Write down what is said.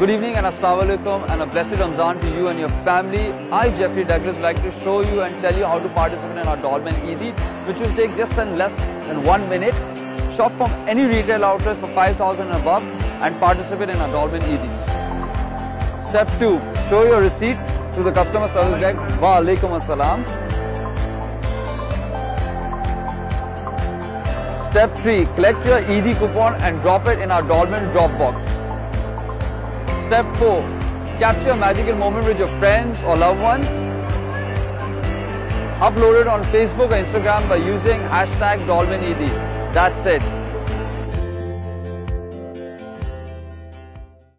Good evening and Assalamu alaikum and a blessed Ramzan to you and your family. I, Jeffrey Douglas, like to show you and tell you how to participate in our Dolmen Eidi, which will take just in less than one minute. Shop from any retail outlet for 5,000 and above and participate in our Dolmen Eidi. Step 2. Show your receipt to the customer service desk. Wa alaikum assalam. Step 3. Collect your Eidi coupon and drop it in our Dolmen drop box. Step 4. Capture a magical moment with your friends or loved ones. Upload it on Facebook or Instagram by using hashtag Dolmen That's it.